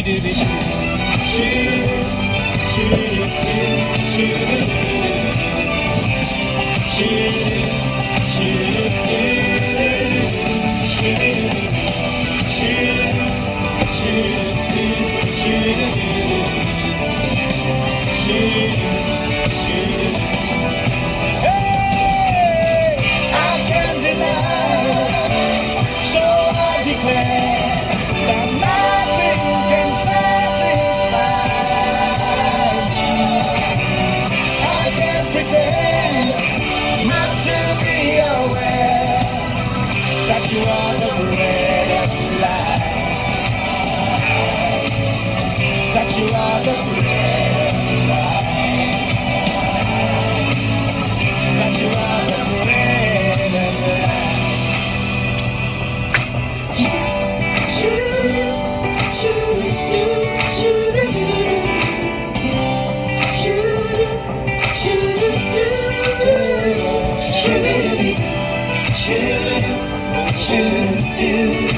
doo doo shoot shoot shoot